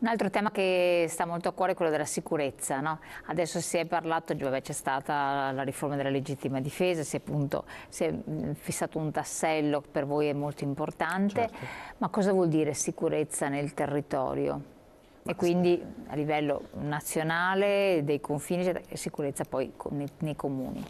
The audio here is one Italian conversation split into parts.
Un altro tema che sta molto a cuore è quello della sicurezza. No? Adesso si è parlato, c'è stata la riforma della legittima difesa, si è, appunto, si è fissato un tassello che per voi è molto importante, certo. ma cosa vuol dire sicurezza nel territorio? E quindi a livello nazionale, dei confini e sicurezza poi nei, nei comuni.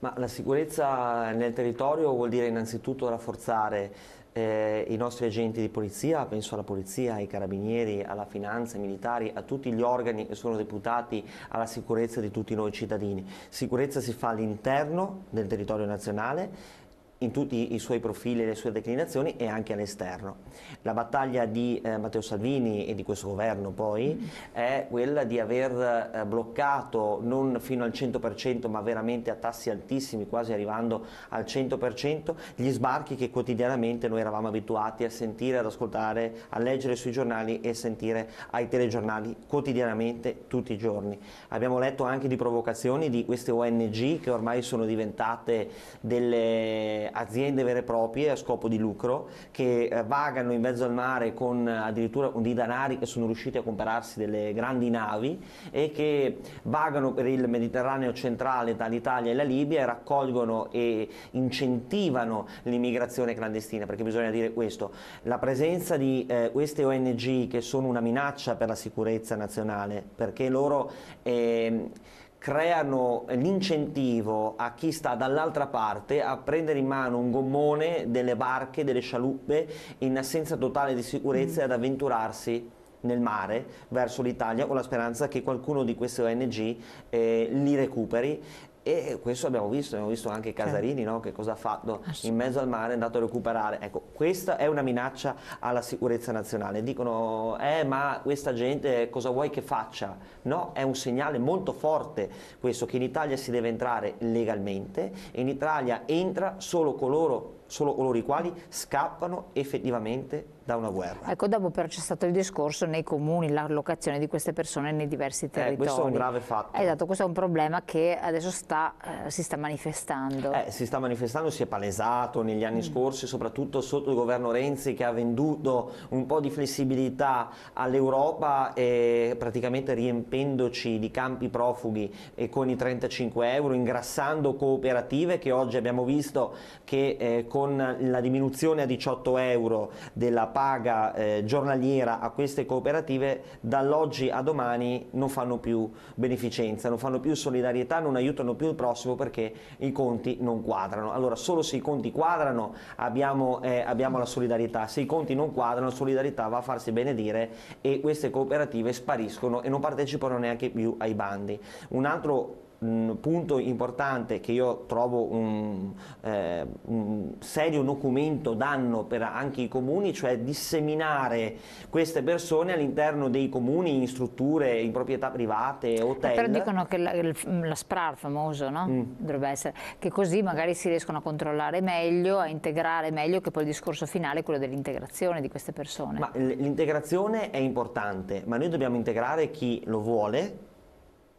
Ma la sicurezza nel territorio vuol dire innanzitutto rafforzare eh, i nostri agenti di polizia, penso alla polizia, ai carabinieri, alla finanza, ai militari, a tutti gli organi che sono deputati alla sicurezza di tutti noi cittadini. Sicurezza si fa all'interno del territorio nazionale in tutti i suoi profili e le sue declinazioni e anche all'esterno. La battaglia di eh, Matteo Salvini e di questo governo poi è quella di aver eh, bloccato non fino al 100% ma veramente a tassi altissimi, quasi arrivando al 100%, gli sbarchi che quotidianamente noi eravamo abituati a sentire, ad ascoltare, a leggere sui giornali e sentire ai telegiornali quotidianamente tutti i giorni. Abbiamo letto anche di provocazioni di queste ONG che ormai sono diventate delle aziende vere e proprie a scopo di lucro che eh, vagano in mezzo al mare con addirittura con dei danari che sono riusciti a comprarsi delle grandi navi e che vagano per il Mediterraneo centrale dall'Italia e la Libia e raccolgono e incentivano l'immigrazione clandestina perché bisogna dire questo la presenza di eh, queste ONG che sono una minaccia per la sicurezza nazionale perché loro eh, creano l'incentivo a chi sta dall'altra parte a prendere in mano un gommone delle barche, delle scialuppe in assenza totale di sicurezza mm. e ad avventurarsi nel mare verso l'Italia con la speranza che qualcuno di queste ONG eh, li recuperi e questo abbiamo visto, abbiamo visto anche Casarini no? che cosa ha fatto in mezzo al mare, è andato a recuperare. Ecco, questa è una minaccia alla sicurezza nazionale. Dicono, eh ma questa gente cosa vuoi che faccia? No, è un segnale molto forte questo, che in Italia si deve entrare legalmente e in Italia entra solo coloro solo coloro i quali scappano effettivamente da una guerra. Ecco, dopo però c'è stato il discorso nei comuni, l'allocazione di queste persone nei diversi territori. Eh, questo è un grave fatto. Esatto, questo è un problema che adesso sta, eh, si sta manifestando. Eh, si sta manifestando, si è palesato negli anni mm. scorsi, soprattutto sotto il governo Renzi che ha venduto un po' di flessibilità all'Europa e praticamente riempendoci di campi profughi e con i 35 euro, ingrassando cooperative che oggi abbiamo visto che eh, con la diminuzione a 18 euro della paga eh, giornaliera a queste cooperative dall'oggi a domani non fanno più beneficenza, non fanno più solidarietà, non aiutano più il prossimo perché i conti non quadrano. Allora solo se i conti quadrano abbiamo, eh, abbiamo la solidarietà, se i conti non quadrano la solidarietà va a farsi benedire e queste cooperative spariscono e non partecipano neanche più ai bandi. Un altro un punto importante che io trovo un, eh, un serio documento danno per anche i comuni, cioè disseminare queste persone all'interno dei comuni in strutture, in proprietà private, hotel. Però dicono che la, la SPRAR famoso, no? mm. dovrebbe essere, che così magari si riescono a controllare meglio, a integrare meglio, che poi il discorso finale è quello dell'integrazione di queste persone. Ma l'integrazione è importante, ma noi dobbiamo integrare chi lo vuole,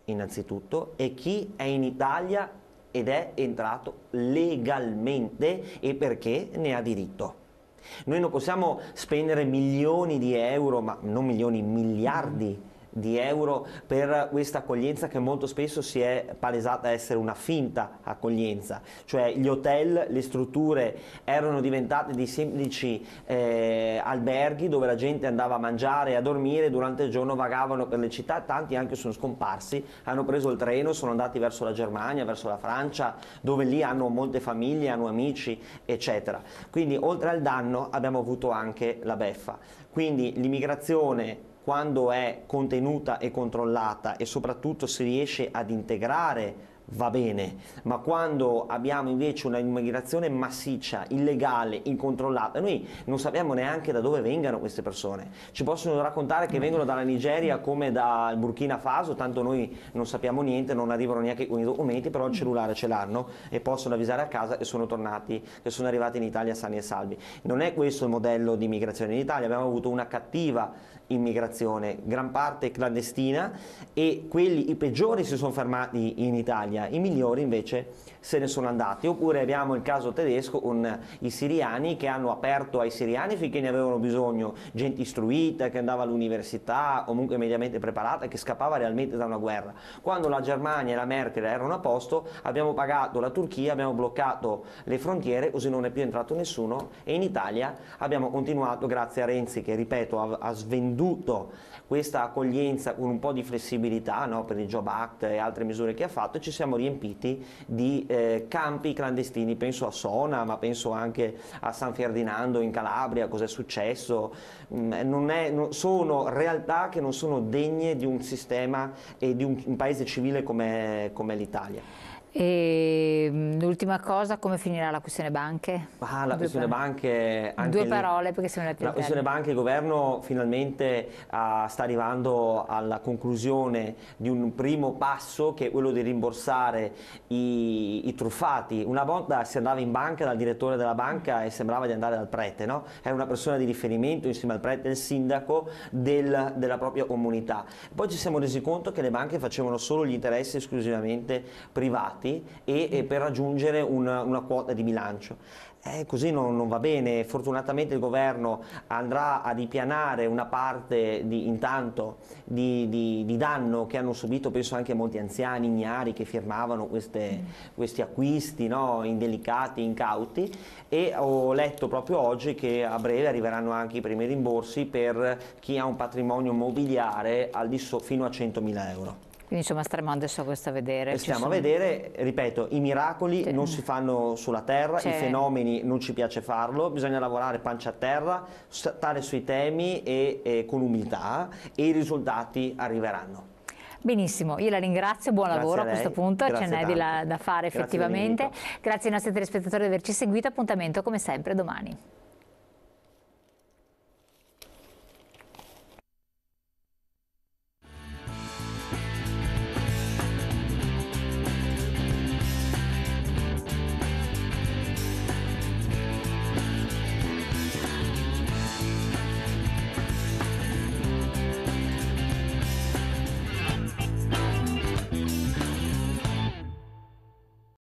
innanzitutto e chi è in Italia ed è entrato legalmente e perché ne ha diritto. Noi non possiamo spendere milioni di euro, ma non milioni, miliardi di euro per questa accoglienza che molto spesso si è palesata essere una finta accoglienza, cioè gli hotel, le strutture erano diventate dei semplici eh, alberghi dove la gente andava a mangiare e a dormire, durante il giorno vagavano per le città, tanti anche sono scomparsi, hanno preso il treno, sono andati verso la Germania, verso la Francia, dove lì hanno molte famiglie, hanno amici, eccetera. Quindi oltre al danno abbiamo avuto anche la beffa. Quindi l'immigrazione quando è contenuta e controllata e soprattutto si riesce ad integrare va bene, ma quando abbiamo invece una immigrazione massiccia, illegale, incontrollata, noi non sappiamo neanche da dove vengano queste persone. Ci possono raccontare che vengono dalla Nigeria come dal Burkina Faso, tanto noi non sappiamo niente, non arrivano neanche con i documenti, però il cellulare ce l'hanno e possono avvisare a casa che sono tornati, che sono arrivati in Italia sani e salvi. Non è questo il modello di immigrazione in Italia, abbiamo avuto una cattiva immigrazione, gran parte clandestina e quelli i peggiori si sono fermati in Italia, i migliori invece se ne sono andati. Oppure abbiamo il caso tedesco con i siriani che hanno aperto ai siriani finché ne avevano bisogno, gente istruita che andava all'università, comunque mediamente preparata, che scappava realmente da una guerra. Quando la Germania e la Merkel erano a posto abbiamo pagato la Turchia, abbiamo bloccato le frontiere, così non è più entrato nessuno e in Italia abbiamo continuato grazie a Renzi che ripeto ha, ha svenduto questa accoglienza con un po' di flessibilità no, per il Job Act e altre misure che ha fatto ci siamo riempiti di eh, campi clandestini, penso a Sona ma penso anche a San Ferdinando in Calabria, cosa è successo, mm, è, non, sono realtà che non sono degne di un sistema e di un, un paese civile come, come l'Italia. E mm, l'ultima cosa, come finirà la questione banche? Ah, la Due questione parole. banche... Due parole perché siamo La questione banche, il governo finalmente uh, sta arrivando alla conclusione di un primo passo che è quello di rimborsare i, i truffati. Una volta si andava in banca dal direttore della banca e sembrava di andare dal prete, no? Era una persona di riferimento insieme al prete al sindaco del, della propria comunità. Poi ci siamo resi conto che le banche facevano solo gli interessi esclusivamente privati e, e per raggiungere una, una quota di bilancio. Eh, così non, non, va bene, fortunatamente il governo andrà a ripianare una parte di, intanto di, di, di, danno che hanno subito penso anche molti anziani ignari che firmavano queste, questi acquisti no, indelicati, incauti e ho letto proprio oggi che a breve arriveranno anche i primi rimborsi per chi ha un patrimonio mobiliare so, fino a 100.000 euro. Quindi insomma staremo adesso a questo a vedere. E stiamo sono... a vedere, ripeto, i miracoli sì. non si fanno sulla terra, i fenomeni non ci piace farlo, bisogna lavorare pancia a terra, stare sui temi e, e con umiltà e i risultati arriveranno. Benissimo, io la ringrazio, buon Grazie lavoro a, a, questo punto, ce n'è di da fare effettivamente. Grazie ai nostri telespettatori di averci seguito, appuntamento come sempre domani.